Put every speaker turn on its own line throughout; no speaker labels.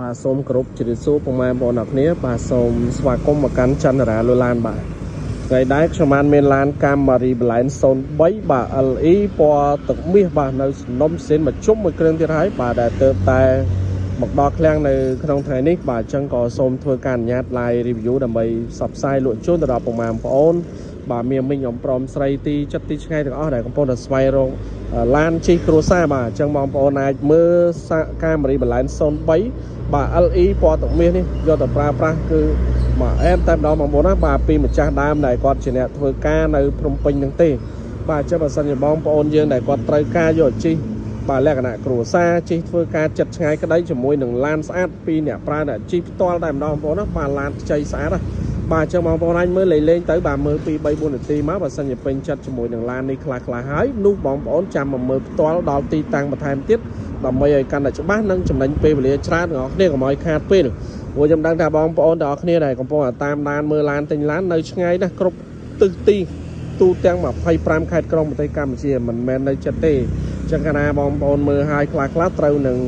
បាទសូមគោរពជម្រាបសួរពុកម៉ែបងប្អូនអរគ្នាបាទសូមស្វាគមន៍មកកាន់ចន្ទរាលូឡានបាទថ្ងៃដែរខ្ញុំបានមានឡាន Camry Blend 03បាទ LE ពណ៌ទឹកមាសបាទនៅសំណុំសេនមួយជុំមួយគ្រឿងទៀតហើយបាទដែលទៅតែមកដល់ឃ្លាំងនៅក្នុងថ្ងៃនេះបាទអញ្ចឹងក៏សូមធ្វើការអនុញ្ញាត live review ដើម្បីផ្សព្វផ្សាយលក់ជូនទៅដល់ពុកម៉ែបងប្អូនបាទមានមីងខ្ញុំព្រមស្រីទីចិត្តទីឆ្ងាយទាំងអស់ដែលកំពុងតែស្វែងរក ឡានជិះគ្រួសារបាទអញ្ចឹងបងប្អូនអាចមើលកាមេរ៉ាបលែន03បាទ LE ពណ៌ទឹកមាសនេះយកទៅប្រើប្រាស់គឺមកអែមតែម្ដងបងប្អូនណាបាទពីម្ចាស់ដើមដែលគាត់ជាអ្នកធ្វើការនៅភ្នំពេញហ្នឹងទេ បាទអញ្ចឹងបើសិនជាបងប្អូនយើងដែលគាត់ត្រូវការយកជិះបាទលក្ខណៈគ្រួសារជិះធ្វើការចិត្តឆ្ងាយក្តីជាមួយនឹងឡានស្អាតពីអ្នកប្រើអ្នកជិះផ្ទាល់តែម្ដងបងប្អូនណាបាទឡានខ្ចីស្អាតណា បាទអញ្ចឹងបងប្អូនអាចមើលលេងលេងទៅបាទមើល2 3 4នាទីមកបើសិនជាពេញចិត្តជាមួយនឹងឡាននេះខ្លះខ្លះហើយនោះបងប្អូនចាំមកមើលផ្ទាល់ដល់ទីតាំងបន្ថែមទៀតដើម្បីឲ្យកាន់តែច្បាស់និងចំណេញពេលវេលាច្រើនបងប្អូនកុំឲ្យខាតពេលព្រោះខ្ញុំដឹងថាបងប្អូនទាំងអស់គ្នាដែលកំពុងតាមដានមើលឡានទិញឡាននៅឆ្ងាយណាស់គ្រប់ទិសទីទូទាំង25ខេត្តក្រុងប្រទេសកម្ពុជាមិនមែននៅចិត្តទេអញ្ចឹងកាលណាបងប្អូនមើលឲ្យខ្លះខ្លះត្រូវនឹង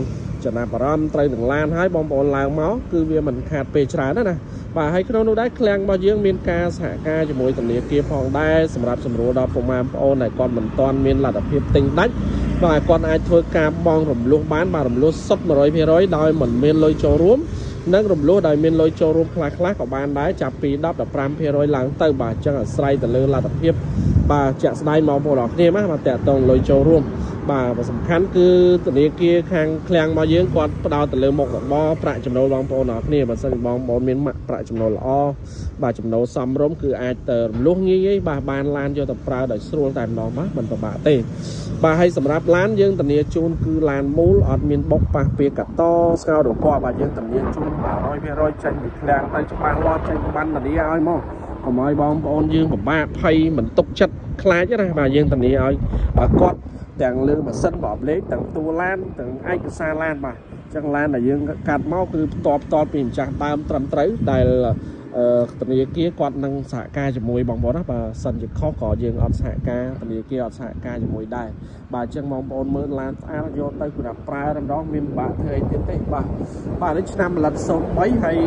ចំណាប់អារម្មណ៍ត្រូវនឹងឡានហើយបងប្អូនឡើងមកគឺវាមិនខាតពេលច្រើនណាណា បាទហើយក្នុងនោះដែរឃ្លាំងរបស់យើងមានការសហការជាមួយធនាគារផងដែរសម្រាប់សម្រួលដល់ពុកម៉ែបងប្អូនដែលគាត់មិនទាន់មានលទ្ធភាពទិញដាច់បាទគាត់អាចធ្វើការបង់រំលោះបានបាទរំលោះសុទ្ធ100%ដោយមិនមានលុយចូលរួមនិងរំលោះដោយមានលុយចូលរួមខ្លះខ្លះក៏បានដែរចាប់ពី10 15%ឡើងទៅបាទអញ្ចឹងអាស្រ័យទៅលើលទ្ធភាពបាទជាក់ស្ដែងមកបងប្អូនអរគ្នាបាទតាក់ទងលុយចូលរួម បាទសំខាន់គឺធនាគារខាងឃ្លាំងរបស់យើងគាត់ផ្ដោតទៅលើមុខរបរប្រាក់ចំណូលបងប្អូនអរគ្នាបើសិនបងប្អូនមានប្រាក់ចំណូលល្អបាទចំណូលសមរម្យគឺអាចទៅរំលោះងាយៗបាទបានឡានយកទៅប្រើដោយស្រួលតែម្ដងបាទមិនពិបាកទេ បាទហើយសម្រាប់ឡានយើងធានាជូនគឺឡានមូលអត់មានបុកប៉ះពាកាតស្កោរពណ៌បាទយើងធានាជូន100%ចេញពីឃ្លាំងទៅច្បាស់លាស់ចេញបានធានាឲ្យមកកុំឲ្យបងប្អូនយើងពិបាកភ័យមិនទុកចិត្តខ្លាចណាបាទយើងធានាឲ្យគាត់ ទាំងលើម៉ាស៊ីនបបលេខទាំងតួឡានទាំងឯកសារឡានបាទអញ្ចឹងឡានដែលយើងកាត់មកគឺផ្ទាល់ផ្ទាល់ពីម្ចាស់ដើមត្រឹមត្រូវដែល ធនាគារគាត់នឹងសហការជាមួយបងប្អូនណាបាទសិនជាខុសក៏យើងអត់សហការធនាគារអត់សហការជាមួយដែរបាទអញ្ចឹងបងប្អូនមើលឡានស្អាតយកទៅគឺថាប្រើតែម្ដងមានបាក់ធ្វើអីទៀតទេបាទបាទនេះឆ្នាំផលិត03ហើយ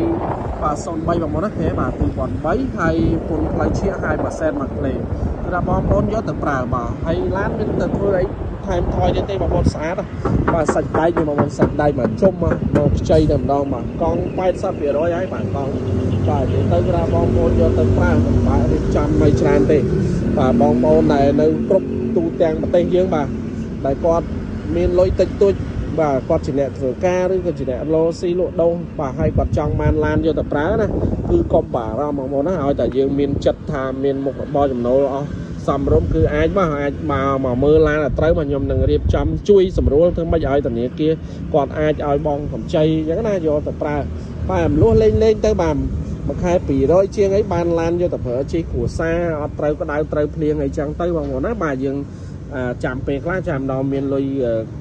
បាទ03បងប្អូនណាហេបាទ2003ហើយពុនផ្លូវឈៀកហើយមួយសែនមួយក្លេគឺថាបងប្អូនយកទៅប្រើបាទហើយឡានមានទៅធ្វើអី ថែមថយទៀតទេបងប្អូនស្អាតបាទសាច់ដែកនេះបងប្អូនសាច់ដែកមកជុំមកមកខ្ចីតែម្ដងបាទកង់80%ហើយបាទកង់បាទនិយាយទៅគឺថាបងប្អូនយកទៅប្រើមិនបាក់រៀបចំមិនច្រើនទេបាទបងប្អូនដែលនៅគ្រប់ទូទាំងប្រទេសយើងបាទដែលគាត់មានលុយតិចតួចបាទគាត់ជាអ្នកធ្វើការឬក៏ជាអ្នកលោស៊ីលក់ដូរបាទហើយគាត់ចង់បានឡានយកទៅប្រើណាគឺកុំបារម្ភបងប្អូនណាឲ្យតែយើងមានចិត្តថាមានមុខរបរចំណូលអស់ សំរុំគឺអាចមកអាចមកមកមើលឡានឲ្យត្រូវមកខ្ញុំនឹងរៀបចំជួយសម្រួលធ្វើម៉េចឲ្យធនាគារគាត់អាចឲ្យបងកម្ចីអញ្ចឹងណាយកទៅប្រើតែអំលោះលេងលេងទៅបាទមួយខែ200ជាងអីបានឡានយកទៅប្រើជិះគ្រួសារអត់ត្រូវក្តៅត្រូវភ្លៀងអីចឹងទៅបងប្អូនណាបាទយើងចាំពេលខ្លះចាំដល់មានលុយ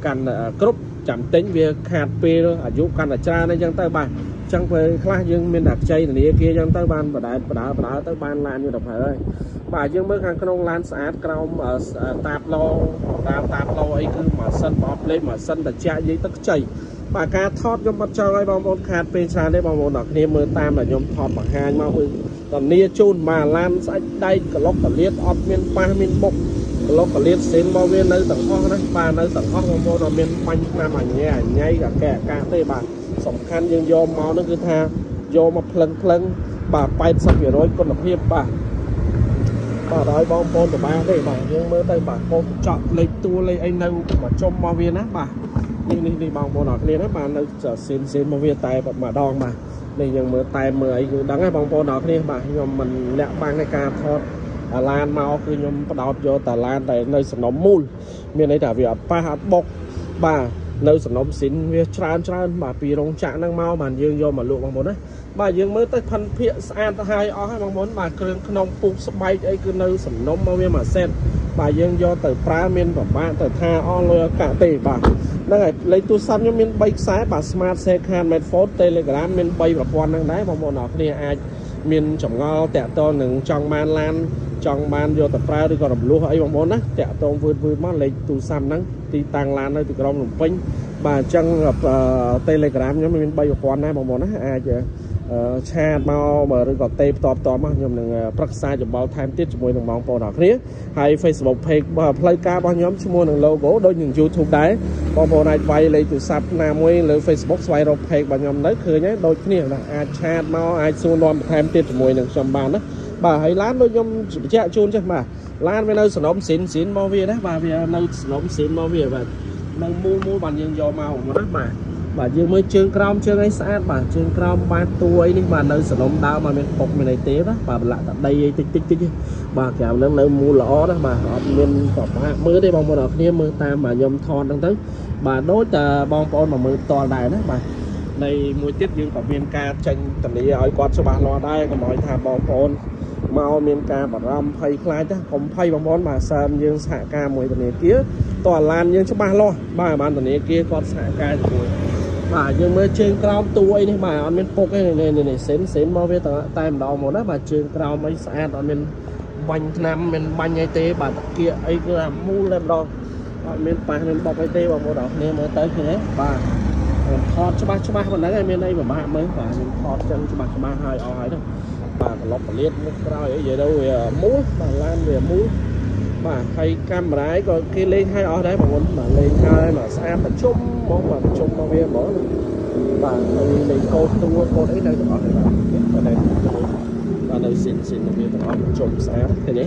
កាន់គ្រប់ចាំទិញវាខាតពេលអាយុកាន់តែច្រើនអីចឹងទៅបាទ ចឹងពេលខ្លះយើងមានតែខ្ចីធនាគារចឹងទៅបានបដែតបដើបដើទៅបានឡានយកទៅប្រើហើយបាទយើងមើលខាងក្នុងឡានស្អាតក្រោមតាបឡតាមតាបឡអីគឺម៉ាស៊ីនបោះលេខម៉ាស៊ីនត្រជាក់និយាយទឹកខ្ចីបាទការថតខ្ញុំអត់ចង់ឲ្យបងប្អូនខាតពេលច្រើនទេបងប្អូនអ្នកគ្នាមើលតាមដែលខ្ញុំថតបង្ហាញមកគឺធានាជូនបាទឡានស្អិចដែកក្លុកកលៀតអត់មានប៉ះមានបុកក្លុកកលៀតសេនមកវានៅទាំងអស់ណាបាទនៅទាំងអស់បងប្អូនអត់មានបាញ់ឆ្នាំអញ្ញែអញ្ញៃកាកែអាកាសទេបាទ សំខាន់យើងយកមកនោះគឺថាយកមកផ្លឹងផ្លឹងបាទ80%គុណភាពបាទបាទឲ្យបងប្អូនប្រមាទេបាទយើងមើលទៅបាទកោកញ្ចក់លេខតួលេខអីនៅមកចំមកវាណាបាទនេះនេះនេះបងប្អូនអរគ្នាណាបាទនៅសេនសេនមកវាតែម្ដងបាទនេះយើងមើលតែមើលអីគឺដឹងហើយបងប្អូនអរគ្នាបាទខ្ញុំមិនលាក់បាំងនៃការថតឡានមកគឺខ្ញុំបដោតយកតាឡានតែនៅសំណុំមូលមានន័យថាវាអត់ប៉ះអត់បុកបាទ នៅសំណុំស៊ីនវាច្រើនច្រើនបាទពីរោងចក្រហ្នឹងមកបានយើងយកមកលក់បងប្អូនណាបាទយើងមើលទៅផាន់ភាកស្អាតទៅហើយអស់ហើយបងប្អូនបាទគ្រឿងក្នុងពុកស្បែកអីគឺនៅសំណុំមកវាមួយសេតបាទយើងយកទៅប្រើមានប្រមាណទៅថាអស់លុយអកទេបាទហ្នឹងហើយលេខទូរស័ព្ទខ្ញុំមាន3ខ្សែបាទ Smart Second Made Phone Telegram មាន3ប្រព័ន្ធហ្នឹងដែរបងប្អូនអរគ្នាអាចមានចម្ងល់តាក់ទងនឹងចង់បានឡាន ចង់បានយកទៅប្រើឬក៏រំលោះអីបងប្អូនណាតាក់ទងវឺតវឺតមកលេខទូរស័ព្ទហ្នឹងទីតាំងឡាននៅទីក្រុងភ្នំពេញបាទអញ្ចឹង Telegram ខ្ញុំមាន3ប្រព័ន្ធដែរបងប្អូនណាអាចឆាតមកឬក៏ទេផ្ទាល់ផ្ទាល់មកខ្ញុំនឹងប្រឹក្សាយោបល់ថែមទៀតជាមួយនឹងបងប្អូនអរគ្នាហើយ Facebook page ផ្លូវការរបស់ខ្ញុំឈ្មោះនឹង logo ដូចនឹង YouTube ដែរបងប្អូនអាចវាយលេខទូរស័ព្ទណាមួយលើ Facebook ស្វែងរក page របស់ខ្ញុំទៅឃើញហើយដូចគ្នាណាអាចឆាតមកអាចសួរនាំបន្ថែមទៀតជាមួយនឹងខ្ញុំបានណា បាទហើយឡានដូចខ្ញុំបញ្ជាក់ជូនចេះបាទឡានវានៅសំណុំស៊ីនស៊ីនមកវាណាបាទវានៅសំណុំស៊ីនមកវាបាទនៅមូលមូលបានយើងយកមកណាបាទបាទយើងមើលជើងក្រោមជើងអីស្អាតបាទជើងក្រោមបាទតួអីនេះបាទនៅសនំដើមមកមានពុកមានអីទេណាបាទបន្លាក់តាដីអីតិចតិចតិចបាទក្រៅនឹងនៅមូលល្អណាបាទអត់មានប្របាក់មើលទេបងប្អូនអរគ្នាមើលតាមបាទខ្ញុំថតហ្នឹងទៅបាទដូចតែបងប្អូនមកមើលផ្ទាល់ដែរណាបាទនៃមួយទៀតយើងក៏មានការចេញតនីឲ្យគាត់ច្បាស់លាស់ដែរកុំឲ្យថាបងប្អូន មកមានការបារម្ភភ័យខ្លាចណាកុំភ័យបងប្អូនបាទសើមយើងសហការមួយធនាគារតើឡានយើងច្បាស់លាស់បាទបានធនាគារគាត់សហការជាមួយបាទយើងមើលជើងក្រោមតួអីនេះបាទអត់មានពុកទេនេះនេះសេនសេនមកវាតែម្ដងមកណាបាទជើងក្រោមអីស្អាតអត់មានបាញ់ថ្នាំមានបាញ់អីទេបាទតាគៀកអីគឺអាមូលតែម្ដងអត់មានប៉ះមានបុកអីទេបងប្អូនអរគ្នាមើលទៅឃើញទេបាទថតច្បាស់ច្បាស់ប៉ុណ្ណឹងឯងមានអីពិបាកមើលបាទខ្ញុំថតចឹងច្បាស់ច្បាស់ហើយអស់ហើយហ្នឹង បាទក្លុបពលាតមុខក្រោយអីនិយាយទៅវាមូលបាទឡានវាមូលបាទហើយកាមេរ៉ាក៏គេលេងឲ្យអស់ដែរបងប្អូនបាទលេងហើយបាទស្អាតប្រជុំហ្មងបាទប្រជុំមកវាហ្មងបាទហើយលេងកោតតួកោតអីនៅទាំងអស់ទេបាទបាទនៅបាទនៅស៊ីនស៊ីនវាទាំងអស់ប្រជុំស្អាតឃើញទេ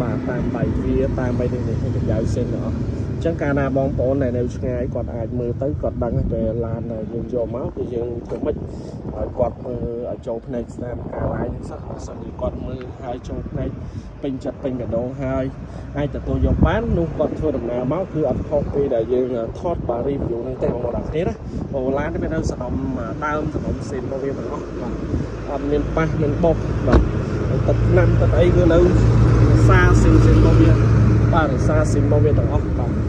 បាទតាមបៃវាតាមបៃនេះនេះប្រយោជន៍សិនទាំងអស់ ចឹងកាលណាបងប្អូនដែលនៅឆ្ងាយគាត់អាចមើលទៅគាត់ដឹងពេលឡានយើងយកមកគឺយើងធ្វើម៉េចឲ្យគាត់មើលឲ្យចូលភ្នែកស្នាមការឡាយនេះសោះបើសិនជាគាត់មើលហើយចូលភ្នែកពេញចិត្តពេញកដងហើយអាចទទួលយកបាននោះគាត់ធ្វើដំណើរមកគឺអត់ខុសពីដែលយើងថតបាទ review នឹងទេបងប្អូនអរគ្នាណាអូឡាននេះមាននៅសំណុំដើមសំណុំសេនរបស់វាទាំងអស់បាទអត់មានប៉ះមានបុកបាទទឹកណាំទឹកអីគឺនៅសាសេនសេនរបស់វាបាទរក្សាស៊ីមរបស់វាទាំងអស់បាទ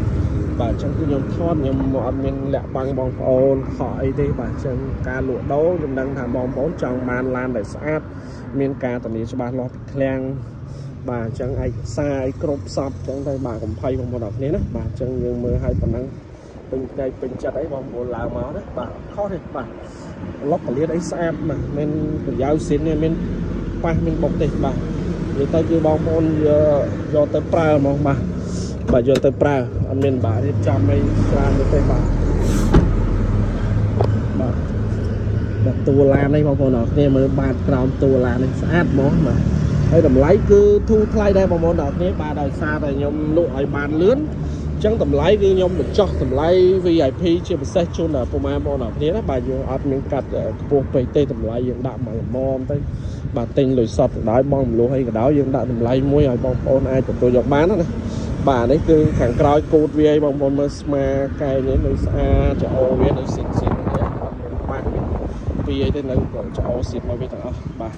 បាទអញ្ចឹងគឺខ្ញុំថតខ្ញុំអត់មានលាក់បាំងបងប្អូនខកអីទេបាទអញ្ចឹងការលក់ដូរខ្ញុំដឹងថាបងប្អូនចង់បានឡានដែលស្អាតមានការធានាច្បាស់លាស់ពីឃ្លាំងបាទអញ្ចឹងឯកសារឲ្យគ្រប់សពអញ្ចឹងទៅបាទកំភៃបងប្អូនអរគ្នាណាបាទអញ្ចឹងយើងមើលឲ្យប៉ុណ្ណឹងពេញថ្ងៃពេញចិត្តអីបងប្អូនឡើងមកណាបាទខុសទេបាទឡុកកលៀតអីស្អាតណាស់មានប្រយោជន៍ស៊ីននេះមានប៉ះមានបុកទេបាទនិយាយទៅគឺបងប្អូនយកទៅប្រើហ្មងបាទ បាទយកទៅប្រើអត់មានបាទរៀបចំអីច្រើនទេបាទបាទបាទតួឡាននេះបងប្អូនអរគ្នាមើលបាតក្រោមតួឡាននេះស្អាតហ្មងបាទហើយតម្លៃគឺធូរថ្លៃដែរបងប្អូនអរគ្នាបាទដោយសារតែខ្ញុំលក់ឲ្យបានលឿនចឹងតម្លៃគឺខ្ញុំបញ្ចុះតម្លៃ VIP ជាពិសេសជូនពុកម៉ែបងប្អូនអរគ្នាណាបាទយើងអត់មានកាត់ខ្ពស់ពេកទេតម្លៃយើងដាក់មកល្មមទៅបាទទិញលុយសតក៏ដោយបងមលោះអីក៏ដោយយើងដាក់តម្លៃមួយឲ្យបងប្អូនអាចទទួលយកបានណា បាទនេះគឺខាងក្រោយគូតវាឲ្យបងប្អូនមើលស្មាកែនេះនៅស្អាតច្អោវានៅស៊ីនស៊ីននេះអត់មានបាក់ពីអីទេនៅច្អោស៊ីនមកវាទាំងអស់បាទ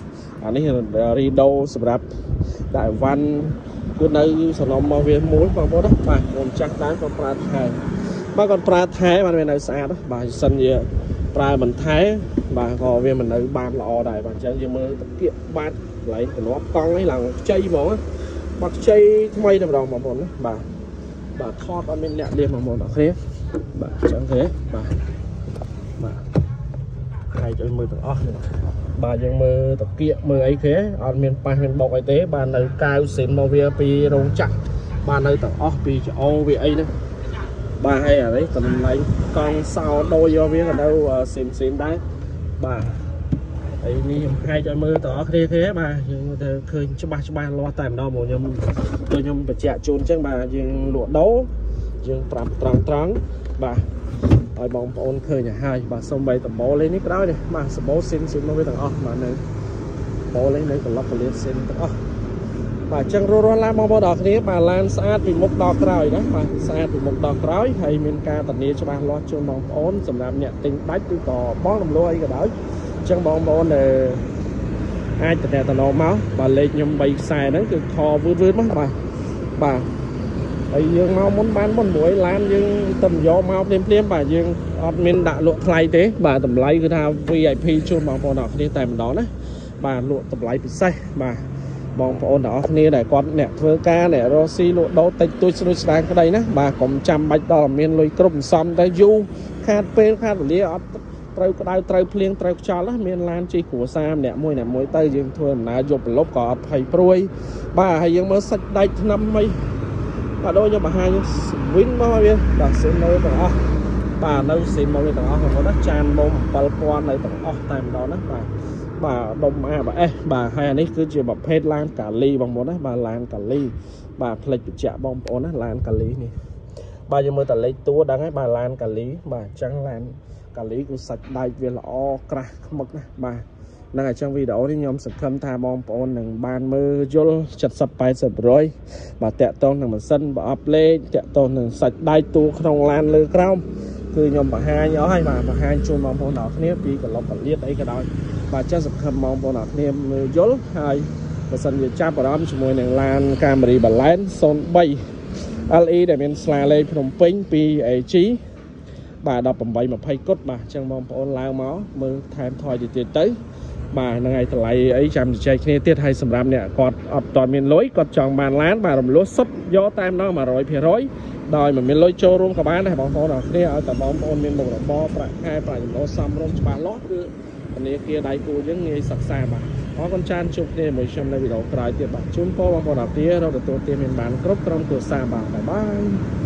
អានេះរីដូសម្រាប់ដាក់វ៉ាន់គឺនៅសំណុំមកវាមួយបងប្អូនណាបាទខ្ញុំចាស់ដើមក៏ប្រើថែបាទគាត់ប្រើថែបានវានៅស្អាតបាទសិនជាប្រើមិនថែបាទក៏វាមិននៅបានល្អដែរបាទអញ្ចឹងយើងមើលតាគៀកបាទកន្លែងកណ្លាប់កង់នេះឡើងខ្ចីហ្មង បាត់ខ្ចីថ្មីតែម្ដងបងប្អូនណាបាទបាទថតអត់មានអ្នកលៀសបងប្អូនអរគ្នាបាទអញ្ចឹងទេបាទបាទហើយឲ្យមើលទាំងអស់បាទយើងមើលតាគៀកមើលអីគេអត់មានប៉ះមានបុកអីទេ បាទនៅកៅសិនមកវាពីរោងចក្របាទនៅទាំងអស់ពីច្អោវាអីហ្នឹងបាទហើយអានេះតម្លៃកង់សោដូរយកវាក៏នៅស៊ីមស៊ីមដែរបាទ ហើយនេះខ្ញុំហែកឲ្យមើលតើគ្នាទេបាទយើងទៅឃើញច្បាស់ច្បាស់លាស់តែម្ដងមកខ្ញុំដូចខ្ញុំបញ្ជាក់ជូនអញ្ចឹងបាទយើងលក់ដូរយើងប្រាប់ត្រង់ត្រង់បាទឲ្យបងប្អូនឃើញឲ្យហើយបាទសូមបីតបោលេងនេះក្រោយនេះបាទសបោស៊ីនស៊ីនមកវាទាំងអស់បាទនៅបោលេងនៅក្លឹបកលៀនស៊ីនទាំងអស់បាទអញ្ចឹងរស់រស់ឡានបងប្អូនដល់គ្នាបាទឡានស្អាតពីមុខដល់ក្រោយណាបាទស្អាតពីមុខដល់ក្រោយហើយមានការធានាច្បាស់លាស់ជូនបងប្អូនសម្រាប់អ្នកទិញដាច់ឬក៏បងរំលោះអីក៏ដោយអញ្ចឹងបងប្អូនដែលអាចតំណតំណមកបាទលេខខ្ញុំ3ខ្សែហ្នឹងគឺខវឺតវឺតមកបាទបាទហើយយើងមកមុនបានមុនមួយឡានយើងទៅយកមកភ្លាមភ្លាមបាទយើងអត់មានដាក់លក់ថ្លៃទេ បាទតម្លៃគឺថា VIP ជូនបងប្អូនអរគ្នាតែម្ដងណាបាទលក់តម្លៃពិសេសបាទអបងប្អូនទាំងអស់គ្នាដែលគាត់អ្នកធ្វើការអ្នករស់ស៊ីលក់ដូរតិចតួចស្រួយស្ដាងក្តីណាបាទកុំចាំបាច់ដល់មានលុយគ្រប់សំសំទៅយូរខាតពេលខាតវេលាអត់ ត្រូវក្តៅត្រូវភ្លៀងត្រូវខ្យល់ណាមានឡានជិះគ្រួសារម្នាក់មួយអ្នកមួយទៅយើងធ្វើដំណើរយប់ប្រឡប់ក៏អត់ភ័យព្រួយ បាទហើយយើងមើលសាច់ដាច់ថ្នាំអីបាទដូចខ្ញុំបង្ហាញវិនមកវាបាទសិននៅទាំងអស់បាទនៅស៊ីមកវាទាំងអស់បងប្អូនណាចានមុំ7000នៅទាំងអស់តែម្ដងណាបាទបាទដុំអាបាទអេសបាទហើយអានេះគឺជាប្រភេទឡានកាលីបងប្អូនណាបាទឡានកាលីបាទផ្លេចបញ្ជាក់បងប្អូនណាឡានកាលីនេះបាទយើងមើលតលេខតួដឹងហើយបាទឡានកាលីបាទអញ្ចឹងឡាន កាលីគឺសាច់ដែកវាល្អក្រាស់ខ្មឹកណាបាទនឹងអញ្ចឹងវីដេអូនេះខ្ញុំសង្ឃឹមថាបងប្អូននឹងបានមើលយល់70 80%បាទតាក់ទងនឹងម៉ាស៊ីនប្រអប់លេខតាក់ទងនឹងសាច់ដែកតួក្នុងឡានលើក្រោមគឺខ្ញុំបង្ហាញអស់ហើយបាទបង្ហាញជូនបងប្អូនទាំងគ្នាពីកន្លប់កលៀតអីក៏ដោយបាទចឹងសង្ឃឹមបងប្អូនទាំងគ្នាមើលយល់ហើយបើសិនជាចាប់អារម្មណ៍ជាមួយនឹងឡានកាមេរីបាឡែន03 LE ដែលមានស្លាលេខភ្នំពេញពី AG បាទ1820គុតបាទអញ្ចឹងបងប្អូនឡើងមកមើលថែមថយទៅទៀតទៅបាទហ្នឹងហើយតម្លៃអីចាំជជែកគ្នាទៀតហើយសម្រាប់អ្នកគាត់អត់តមានលុយគាត់ចង់បានឡានបាទរំលោះសុទ្ធយកតែម្ដង100%ដោយមិនមានលុយចូលរួមក៏បានដែរបងប្អូនអរគ្នាឲ្យតែបងប្អូនមានមុខរបរប្រាក់ខែប្រាក់ចំណូលសមរម្យច្បាស់លាស់គឺធនាគារដៃគូយើងងាយសិក្សាបាទអរគុណច្រើនជួបគ្នាមួយខ្ញុំនៅវីដេអូក្រោយទៀតបាទជូនពរបងប្អូនអរគ្នារកទទួលទានមានបានគ្រប់ក្រុមគ្រួសារបាទបាយបាយ